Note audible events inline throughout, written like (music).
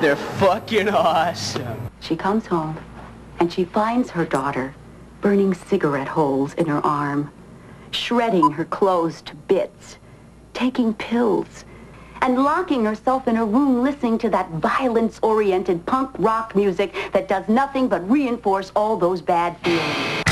They're fucking awesome. She comes home, and she finds her daughter burning cigarette holes in her arm, shredding her clothes to bits, taking pills, and locking herself in her room listening to that violence-oriented punk rock music that does nothing but reinforce all those bad feelings.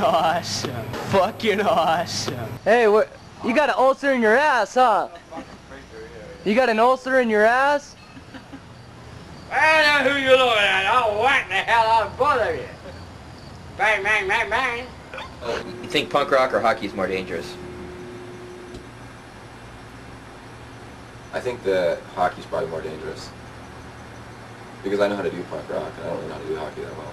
awesome. Fucking awesome. Hey, what? You got an ulcer in your ass, huh? You got an ulcer in your ass? I don't know who you're looking at. I'll whack the hell out of both of you. Bang, bang, bang, bang. You think punk rock or hockey is more dangerous? I think that hockey's probably more dangerous. Because I know how to do punk rock, and I don't really know how to do hockey that well.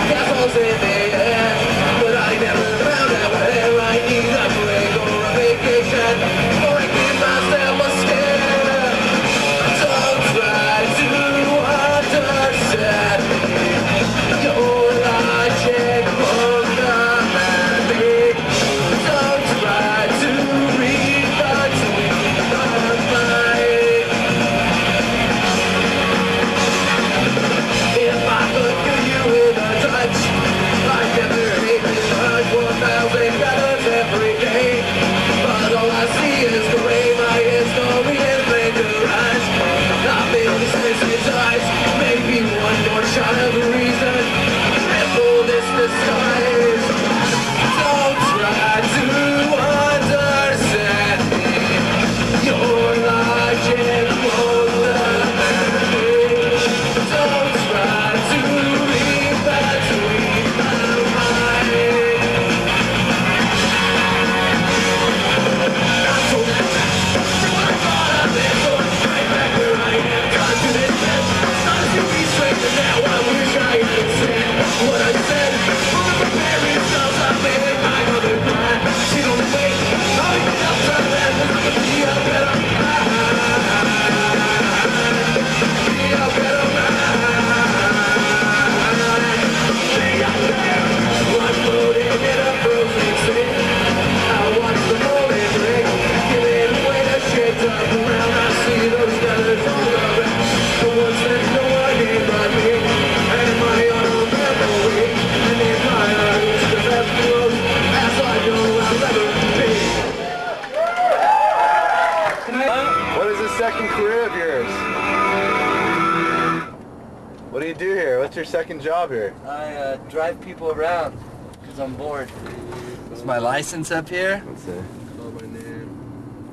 license up here? Let's see.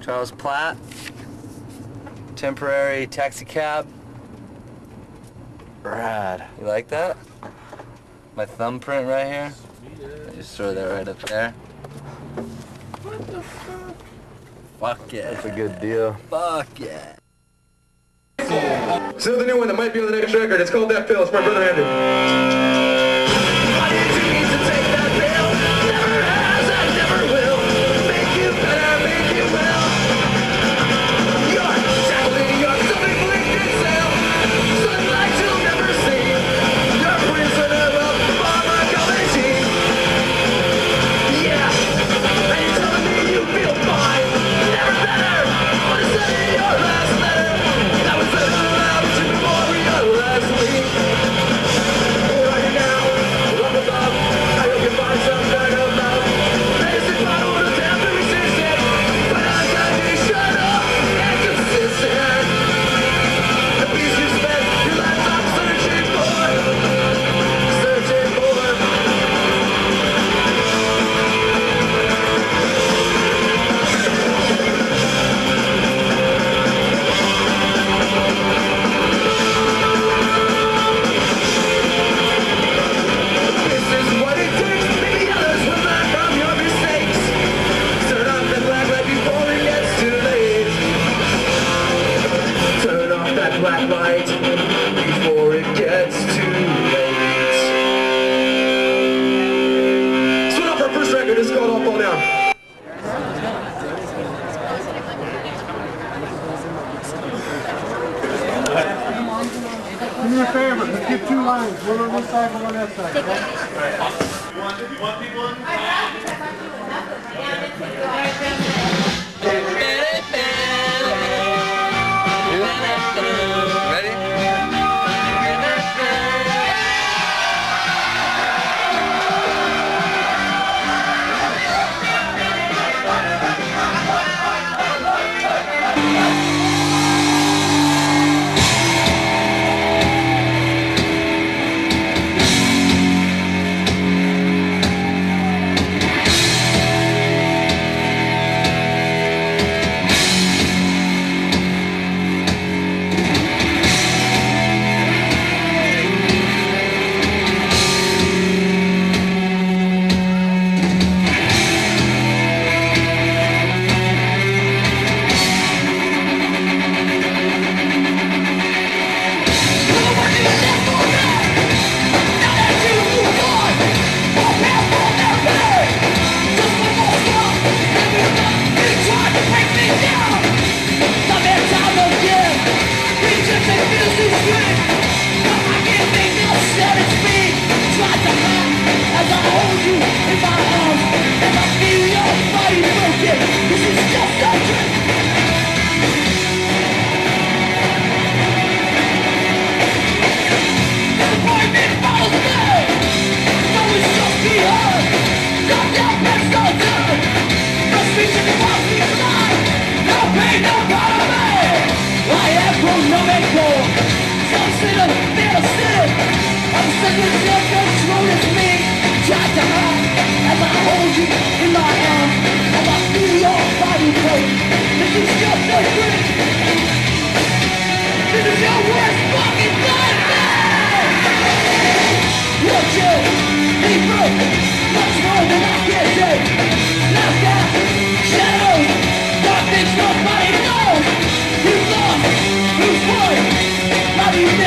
Charles Platt. Temporary taxi cab. Rad. You like that? My thumbprint right here. I just throw that right up there. Fuck yeah. That's a good deal. Fuck yeah. So the new one that might be on the next record. It's called That Pill. It's my brother Andrew.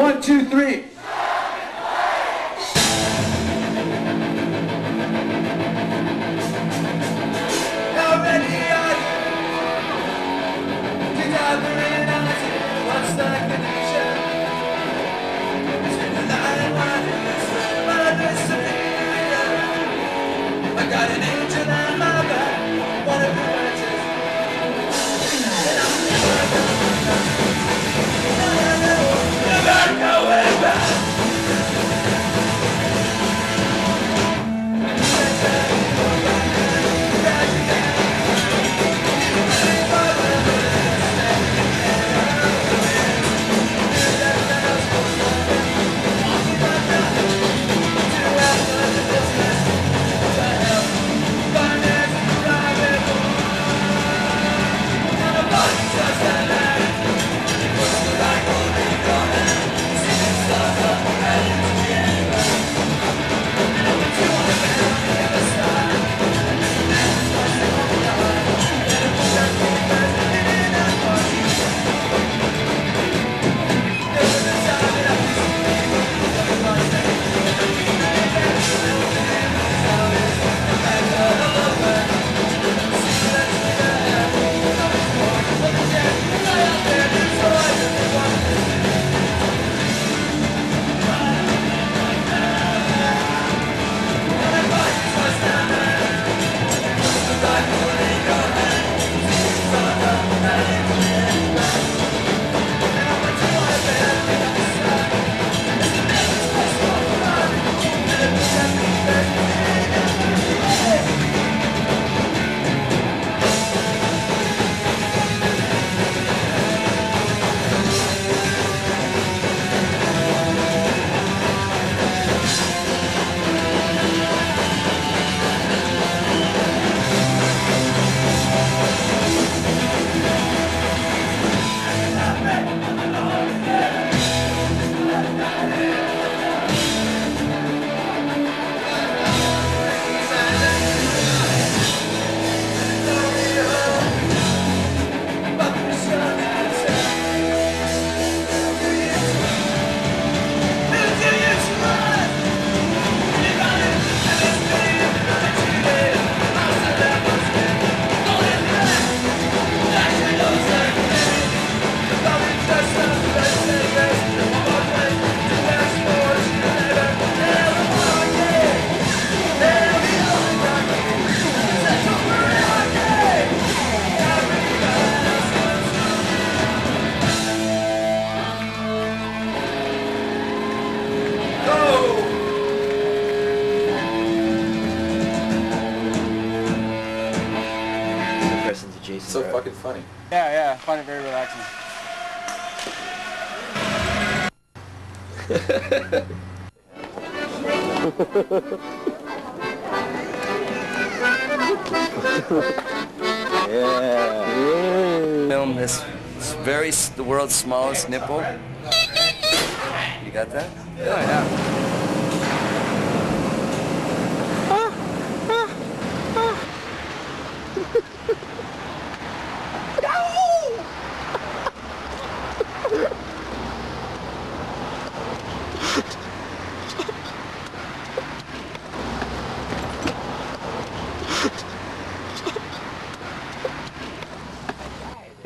One, two, three.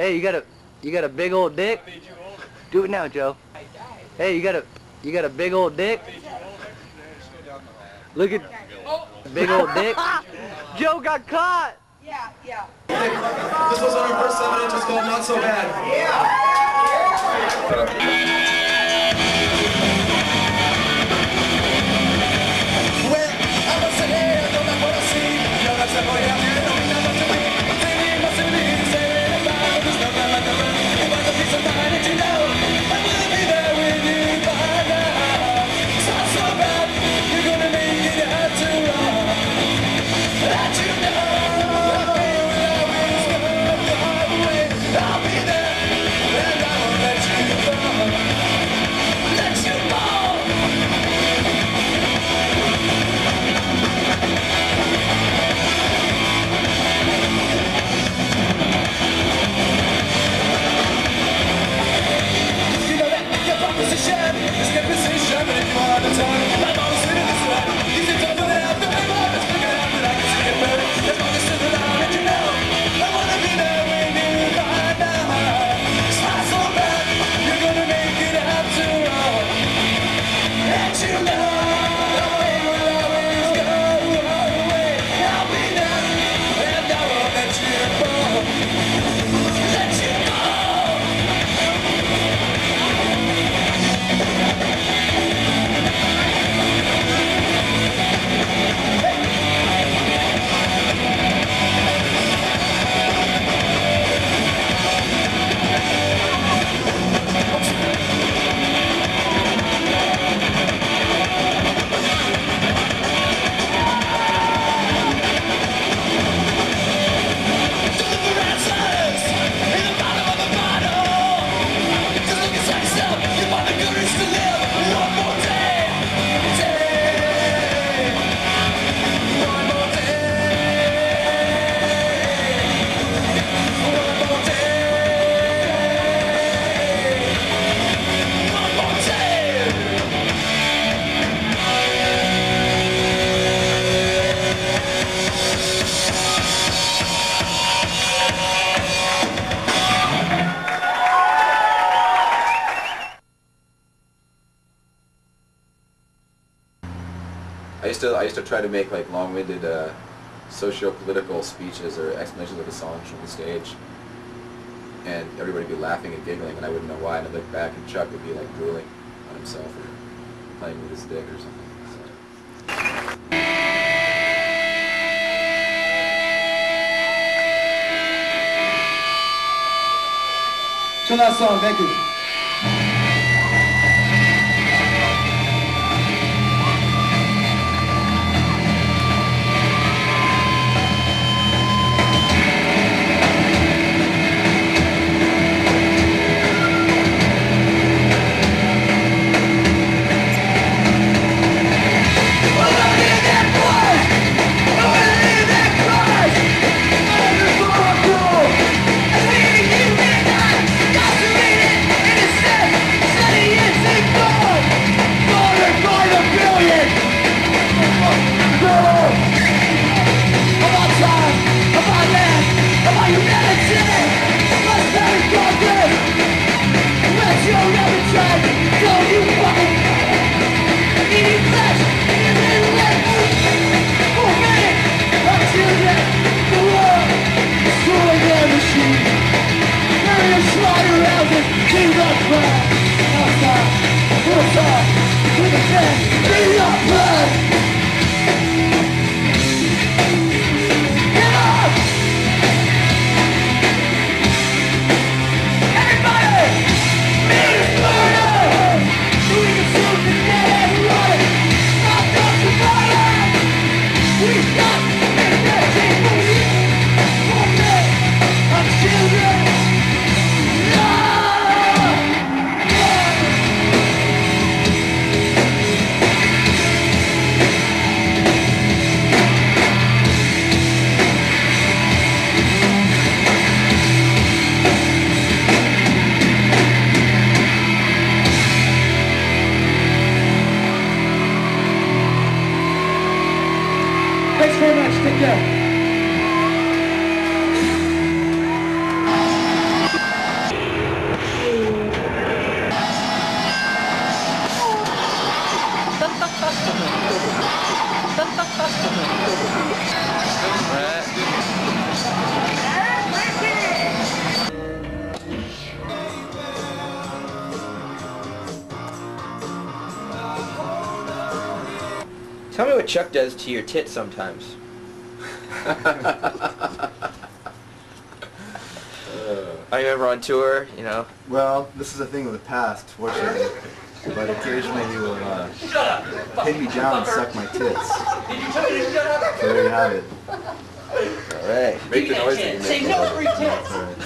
Hey, you got a you got a big old dick? Do it now, Joe. Hey, you got a you got a big old dick? Look at oh. big old dick. (laughs) Joe got caught. Yeah, yeah. This was on our first seven inches called Not So Bad. I'll be make like long-winded uh, socio-political speeches or explanations of the songs from the stage, and everybody would be laughing and giggling, and I wouldn't know why. And I'd look back, and Chuck would be like drooling on himself or playing with his dick or something. So. La song, thank you. Be your blood! Does to your tits sometimes. (laughs) I remember on tour, you know. Well, this is a thing of the past, fortunately. But occasionally he will uh, pin me down and suck my tits. So there you have it. All right. Make the noise that you make. Say no free tits.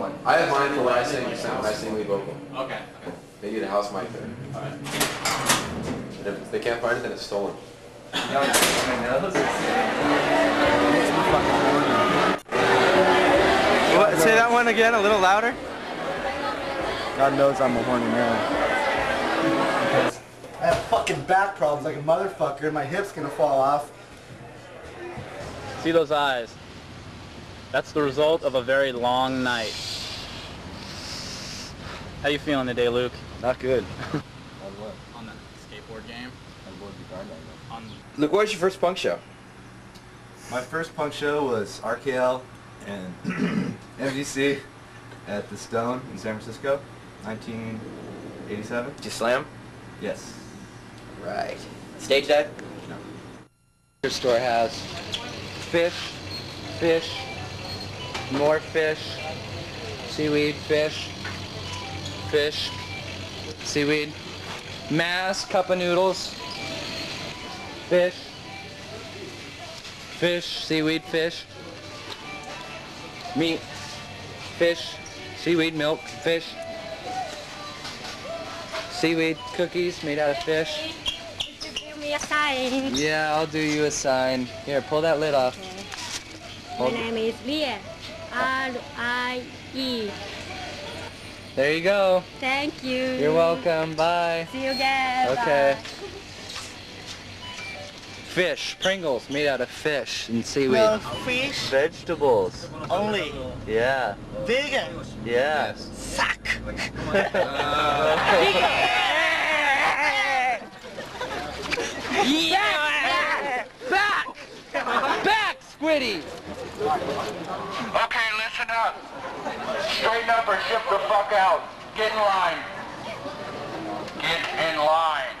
One. I have mine for when I sing, when I sing lead vocal. Okay. They need a house mic there. Alright. And if they can't find it, then it's stolen. What, say that one again, a little louder. God knows I'm a horny man. I have fucking back problems like a motherfucker and my hip's gonna fall off. See those eyes? That's the result of a very long night. How you feeling today, Luke? Not good. On what? On the skateboard game? On board the garden. On. Luke, what was your first punk show? My first punk show was RKL and (clears throat) MDC at the Stone in San Francisco, 1987. Did you slam? Yes. Right. Stage dive? Your store has fish, fish, more fish, seaweed, fish, fish, seaweed, mass, cup of noodles, fish, fish, seaweed, fish, meat, fish, seaweed, milk, fish, seaweed, cookies made out of fish. Me a sign. Yeah, I'll do you a sign. Here, pull that lid off. My name is uh, Rie. R-I-E. There you go. Thank you. You're welcome. Bye. See you again. Okay. Bye. Fish, Pringles, made out of fish and seaweed. No fish, Vegetables. only Yeah. vegan. Yeah. Suck. (laughs) yeah. Back. Back, Squiddy. Okay, listen up. Straighten up or ship the fuck out. Get in line. Get in line.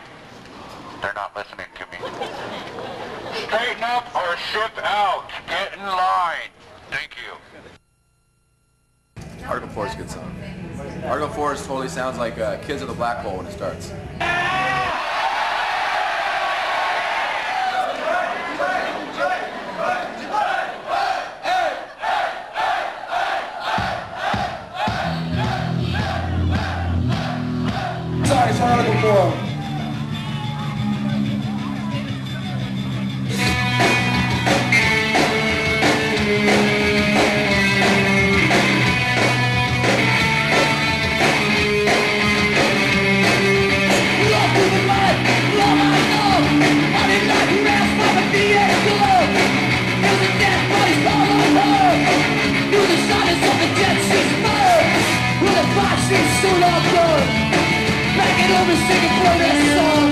They're not listening to me. Straighten up or ship out. Get in line. Thank you. Article 4 is a good song. Article 4 is totally sounds like uh, Kids of the Black Hole when it starts. singing for this.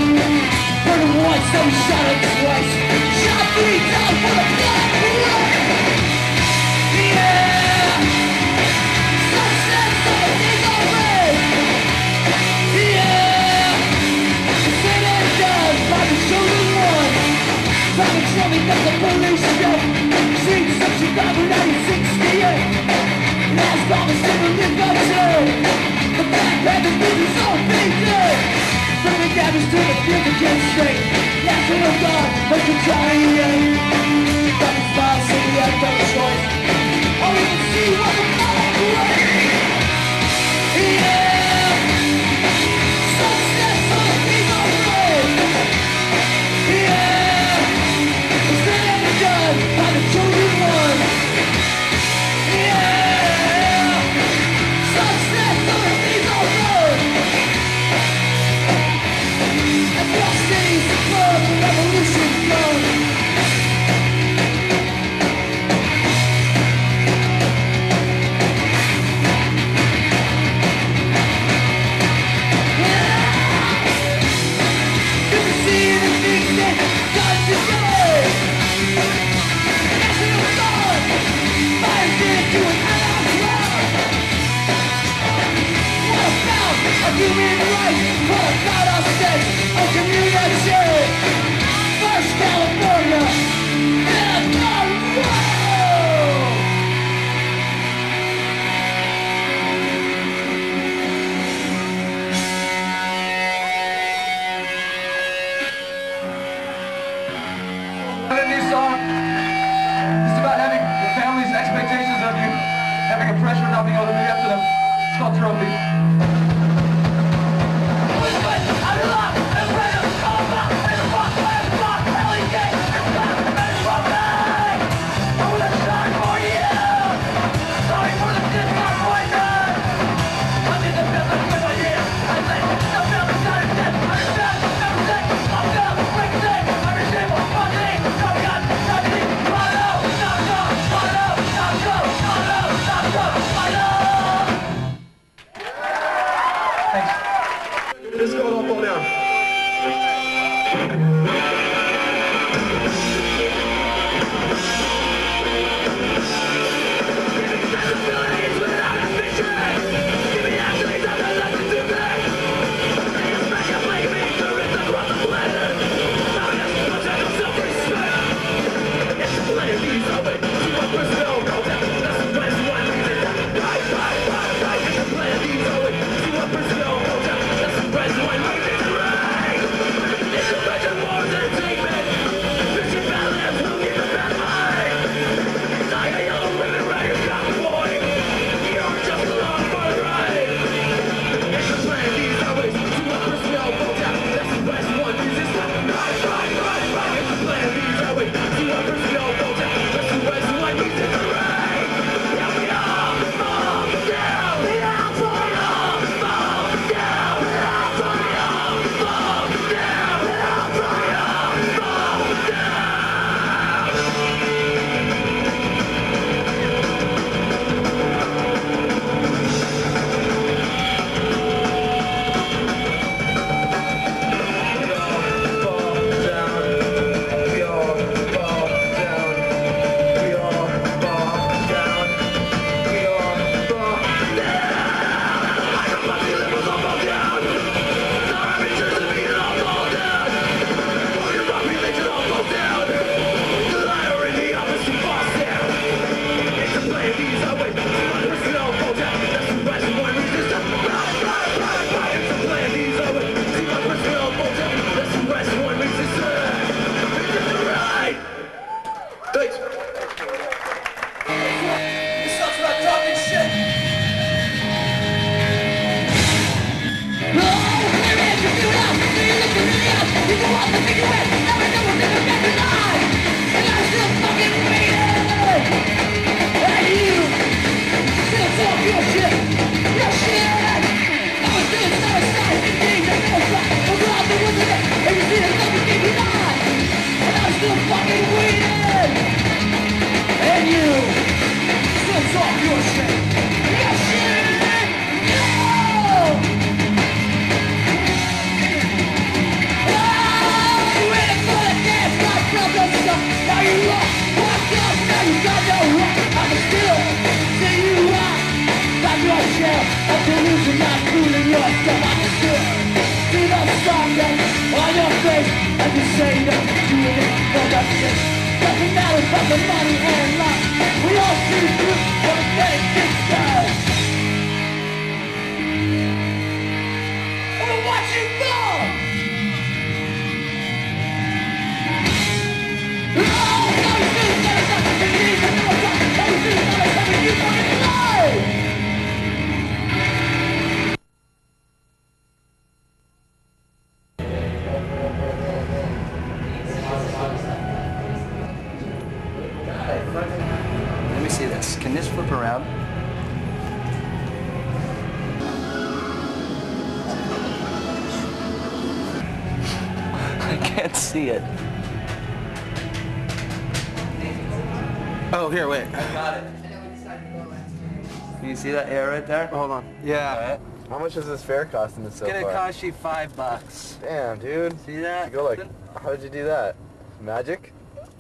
Fare cost in this so It's gonna cost you five bucks. Damn, dude. See that? You go like, how did you do that? Magic?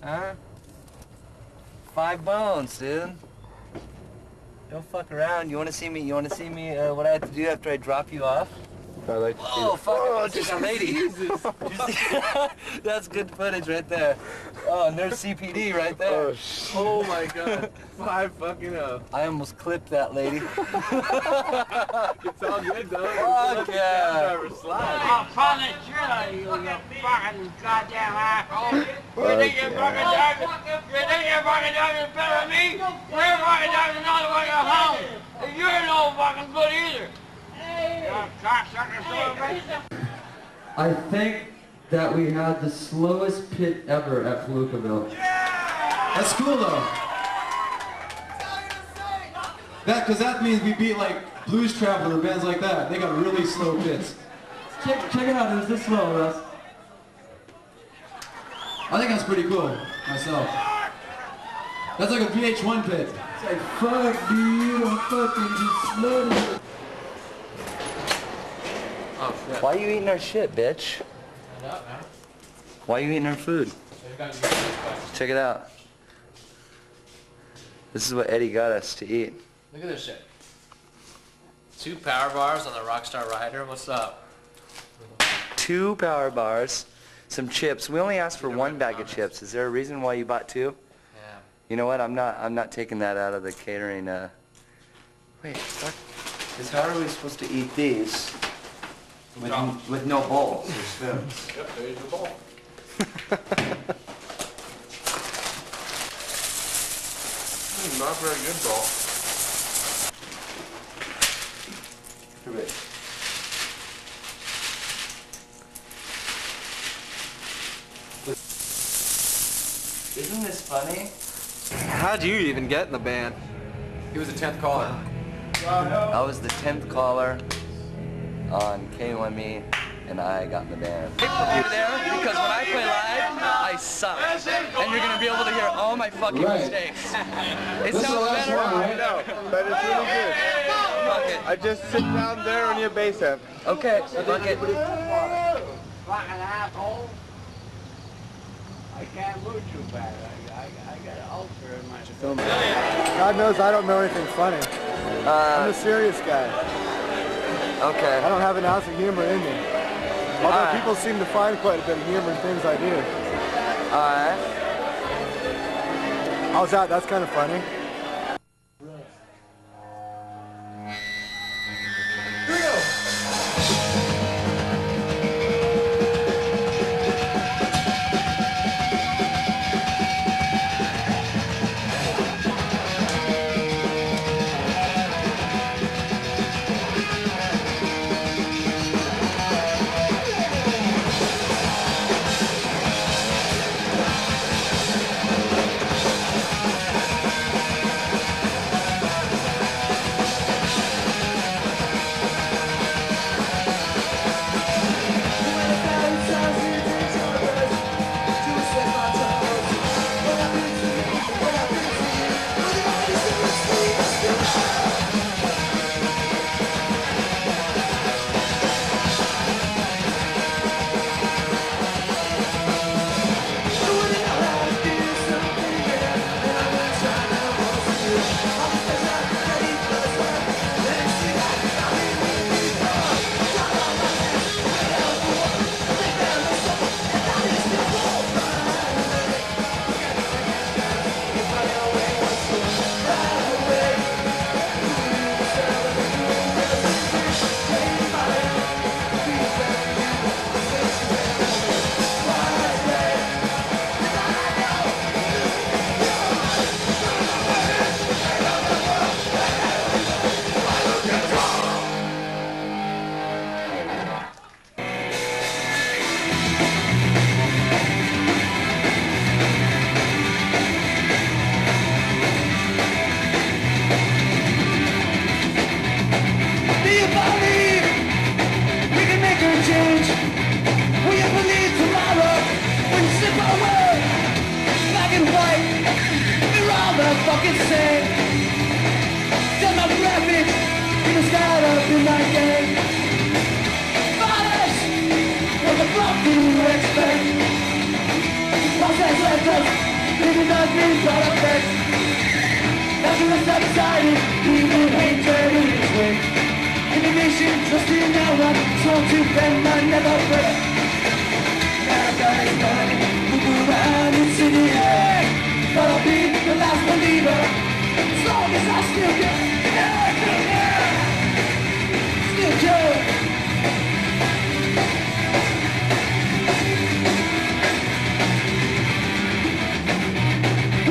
Huh? Five bones, dude. Don't fuck around. You wanna see me? You wanna see me? Uh, what I have to do after I drop you off? I like to Oh that. fuck! Oh, just a lady. (laughs) That's good footage right there. Oh, and there's CPD right there. Oh. Oh my god. (laughs) Five fucking oh. I almost clipped that lady. (laughs) It's all good though. Fuck yeah. I'll punish the shit out you, you fucking goddamn asshole. You think you're fucking done? You think you're fucking done is better than me? You're fucking done is not fucking home. And you're no fucking good either. I think that we had the slowest pit ever at Palookaville. That's cool though. That, cause that means we beat like Blues Traveler bands like that. They got really slow pits. Check, check it out, it was this slow, Russ. I think that's pretty cool, myself. That's like a VH1 pit. It's like, fuck dude, I'm fucking just slow. Why are you eating our shit, bitch? Why are you eating our food? Check it out. This is what Eddie got us to eat. Look at this shit. Two power bars on the Rockstar Rider. What's up? Two power bars, some chips. We only asked for one bag of chips. Is there a reason why you bought two? Yeah. You know what? I'm not. I'm not taking that out of the catering. Uh. Wait. What? Is how are we supposed to eat these with, with no bowls or spoons? Yep, there's your ball. Hmm, not very good ball. Isn't this funny? How'd you even get in the band? He was the 10th caller. I was the 10th caller on KOME, and I got in the band. Over there, because when I play live, I suck. And you're gonna be able to hear all my fucking Right. mistakes. (laughs) It This is the sounds last better. one, right? No, but it's really good. Fuck it. I just sit down there on your bass amp. Okay, fuck it. Fucking asshole. I can't move too bad. I, I, I got an ulcer in my God knows I don't know anything funny. I'm Uh, a serious guy. Okay. I don't have an ounce of humor in me. Although Alright. people seem to find quite a bit of humor in things I do. Alright. How's that? That's kind of funny. fucking sing Demographic, you just got up in my game what the fuck do you expect? In the nation, trust in no one, so to bend my never break. America is long as I still get Still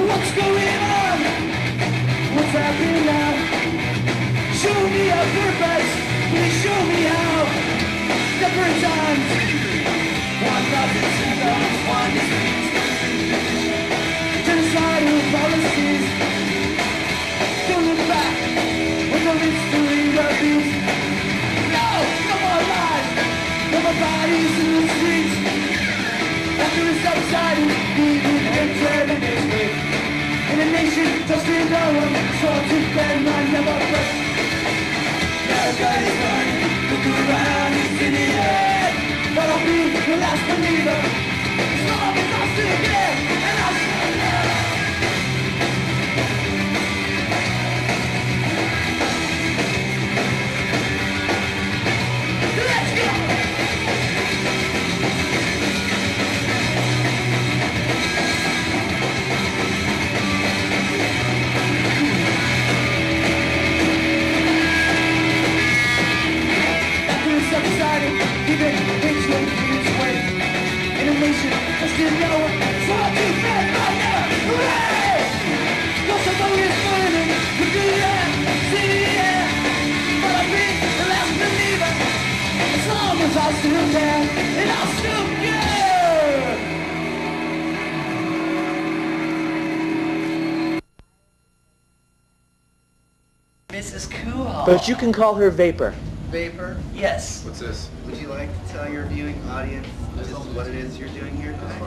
What's going on? What's happening now? Show me your purpose. Please show me how. One thousand symbols, one disease. After it's subsided, even hatred in its wake. In a nation trusting no one, sworn to bend my never break. America is burning, look around, it's in the air. But I'll be the last believer, as long as I care. Mrs. Cool. But you can call her Vapor. Vapor? Yes. What's this? Would you like to tell your viewing audience just what it is you're doing here tonight?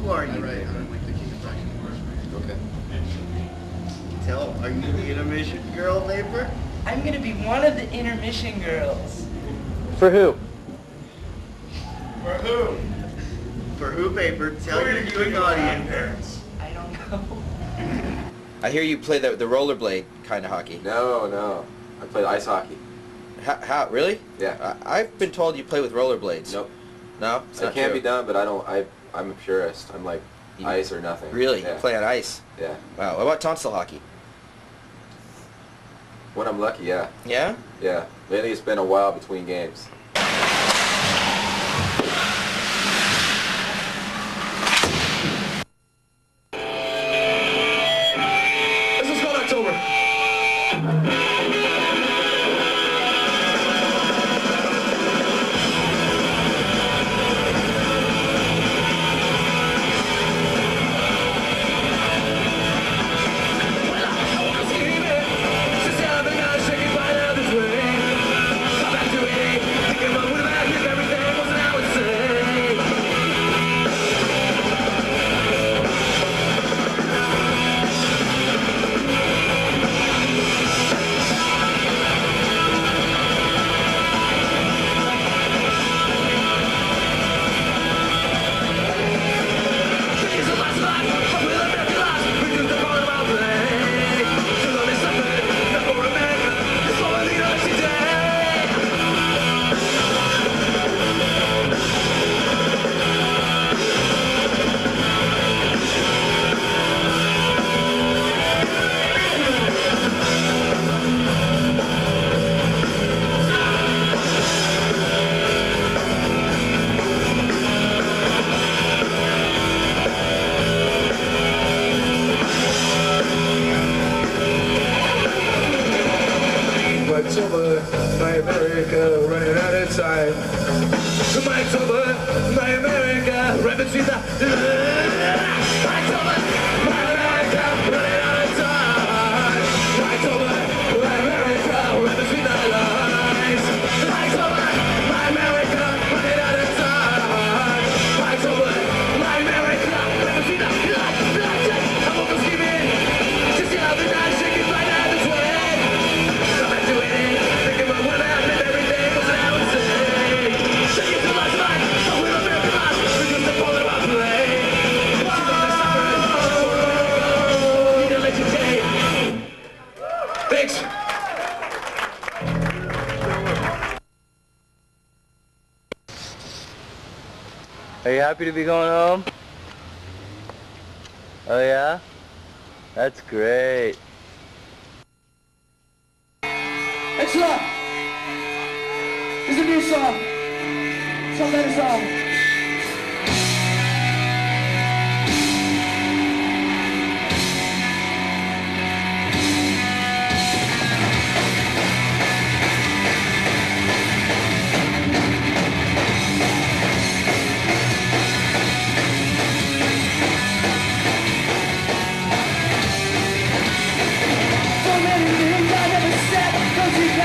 Who are you? i don't like the king of Vapor? Okay. Tell, are you the intermission girl, Vapor? I'm gonna be one of the intermission girls. For who? For who? For who, Vapor? Tell your viewing audience. I don't know. (laughs) I hear you play the, the rollerblade kind of hockey. No, no. I played ice hockey. How, how really? Yeah. I, I've been told you play with rollerblades. Nope. No? It's It can true. be done, but I don't. I I'm a purist. I'm like You- ice or nothing. Really? Yeah. You play on ice? Yeah. Wow. What about tonsil hockey? When I'm lucky, yeah. Yeah? Yeah. Lately, it's been a while between games. happy to be going home? Oh yeah? That's great.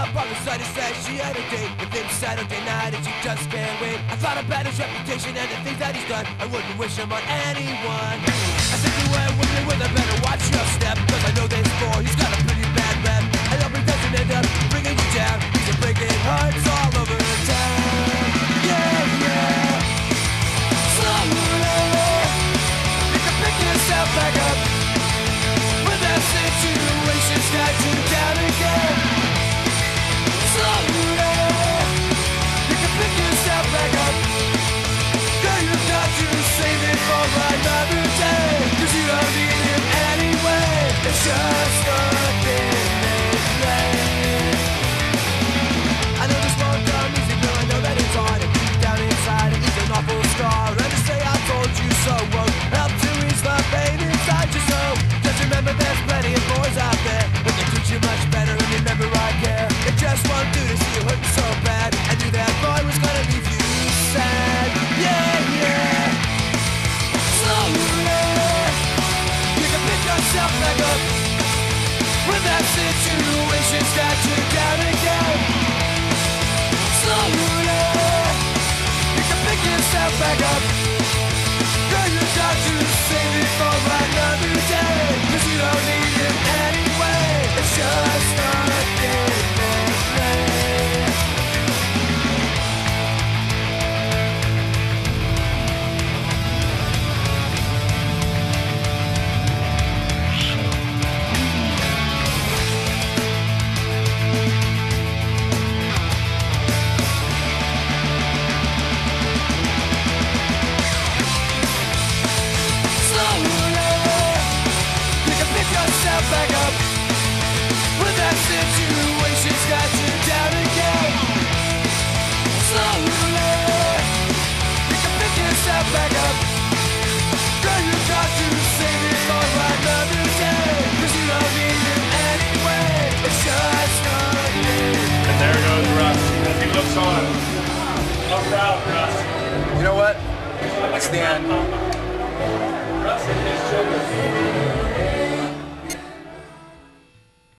up on the site and says she had a date with him Saturday night and she just can't wait. I thought about his reputation and the things that he's done. I wouldn't wish him on anyone. I said to her, women with a better watch your step, cause I know this boy, he's got a pretty bad rep. I hope he doesn't end up bringing you down. He's a breaking hearts all over town. Yeah, yeah. Slowly, you can pick yourself back up. But that situation's got you down again. Someday